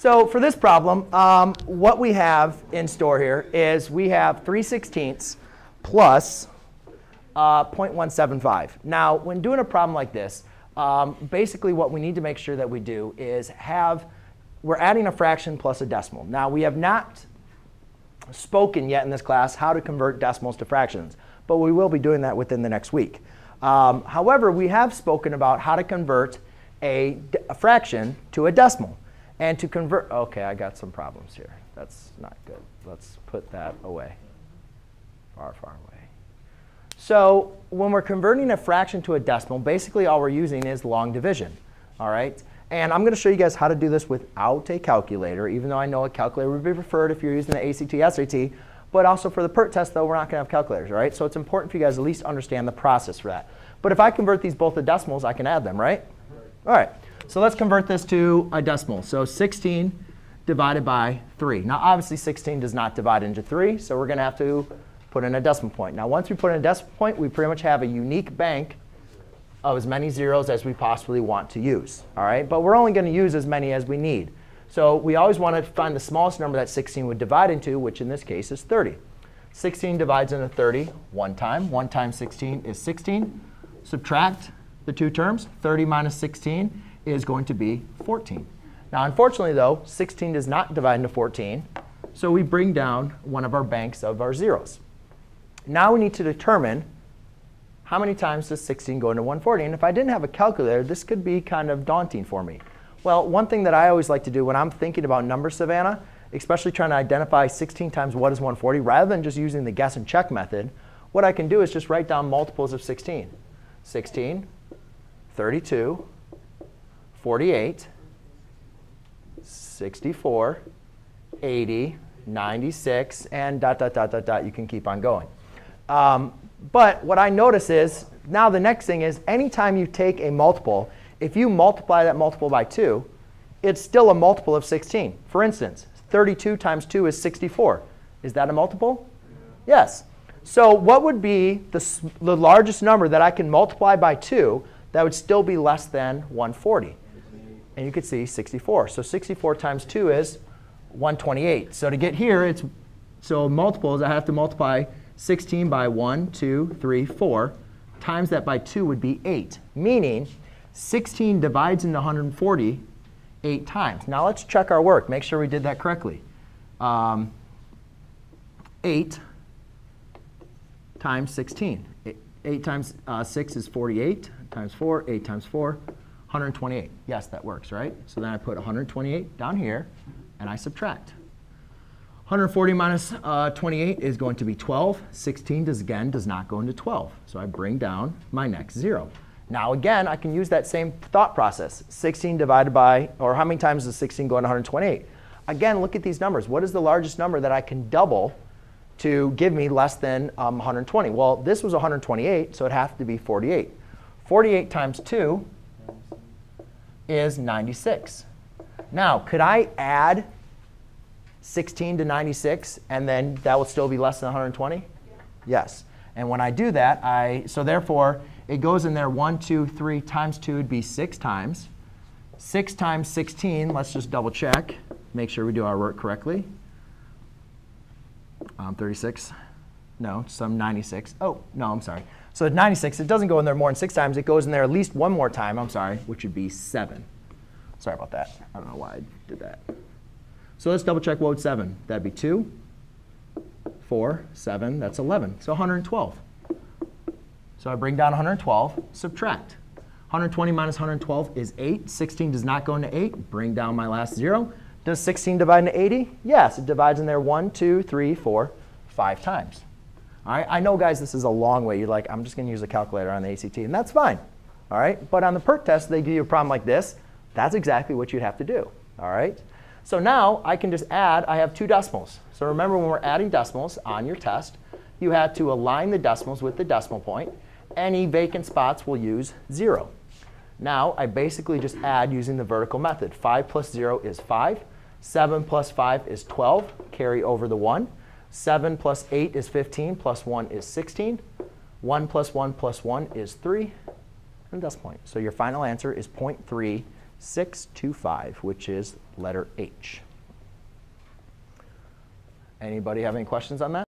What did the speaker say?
So for this problem, um, what we have in store here is we have 3 sixteenths plus uh, 0.175. Now, when doing a problem like this, um, basically what we need to make sure that we do is have, we're adding a fraction plus a decimal. Now, we have not spoken yet in this class how to convert decimals to fractions, but we will be doing that within the next week. Um, however, we have spoken about how to convert a, a fraction to a decimal. And to convert, OK, I got some problems here. That's not good. Let's put that away, far, far away. So when we're converting a fraction to a decimal, basically all we're using is long division. All right? And I'm going to show you guys how to do this without a calculator, even though I know a calculator would be preferred if you're using the ACT, SAT. But also for the PERT test, though, we're not going to have calculators, right? So it's important for you guys at least understand the process for that. But if I convert these both to decimals, I can add them, right? All right. So let's convert this to a decimal. So 16 divided by 3. Now, obviously, 16 does not divide into 3, so we're going to have to put in a decimal point. Now, once we put in a decimal point, we pretty much have a unique bank of as many zeros as we possibly want to use. All right? But we're only going to use as many as we need. So we always want to find the smallest number that 16 would divide into, which in this case is 30. 16 divides into 30 one time. 1 times 16 is 16. Subtract the two terms. 30 minus 16 is going to be 14. Now, unfortunately, though, 16 does not divide into 14. So we bring down one of our banks of our zeros. Now we need to determine how many times does 16 go into 140. And if I didn't have a calculator, this could be kind of daunting for me. Well, one thing that I always like to do when I'm thinking about numbers, Savannah, especially trying to identify 16 times what is 140, rather than just using the guess and check method, what I can do is just write down multiples of 16. 16, 32, 48, 64, 80, 96, and dot, dot, dot, dot, dot. You can keep on going. Um, but what I notice is now the next thing is anytime you take a multiple, if you multiply that multiple by 2, it's still a multiple of 16. For instance, 32 times 2 is 64. Is that a multiple? Yes. So what would be the, the largest number that I can multiply by 2 that would still be less than 140? And you could see 64. So 64 times 2 is 128. So to get here, it's so multiples, I have to multiply 16 by 1, 2, 3, 4, times that by 2 would be 8, meaning 16 divides into 140 8 times. Now let's check our work, make sure we did that correctly. Um, 8 times 16. 8, 8 times uh, 6 is 48, times 4, 8 times 4, 128. Yes, that works, right? So then I put 128 down here, and I subtract. 140 minus, uh, 28 is going to be 12. 16 does again does not go into 12. So I bring down my next zero. Now again, I can use that same thought process. 16 divided by, or how many times does 16 go into 128? Again, look at these numbers. What is the largest number that I can double to give me less than um, 120? Well, this was 128, so it has to be 48. 48 times 2 is 96. Now, could I add 16 to 96, and then that will still be less than 120? Yeah. Yes. And when I do that, I so therefore, it goes in there 1, 2, 3 times 2 would be 6 times. 6 times 16, let's just double check, make sure we do our work correctly. Um, 36. No, some 96. Oh, no, I'm sorry. So at 96, it doesn't go in there more than 6 times. It goes in there at least one more time, I'm sorry, which would be 7. Sorry about that. I don't know why I did that. So let's double check would 7. That'd be 2, 4, 7. That's 11. So 112. So I bring down 112, subtract. 120 minus 112 is 8. 16 does not go into 8. Bring down my last 0. Does 16 divide into 80? Yes, it divides in there 1, 2, 3, 4, 5 times. All right, I know, guys, this is a long way. You're like, I'm just going to use a calculator on the ACT, and that's fine. All right, but on the PERT test, they give you a problem like this. That's exactly what you'd have to do. All right. So now I can just add, I have two decimals. So remember when we're adding decimals on your test, you had to align the decimals with the decimal point. Any vacant spots will use 0. Now I basically just add using the vertical method. 5 plus 0 is 5. 7 plus 5 is 12. Carry over the 1. 7 plus 8 is 15. Plus 1 is 16. 1 plus 1 plus 1 is 3. And decimal point. So your final answer is 0.3 625, which is letter H. Anybody have any questions on that?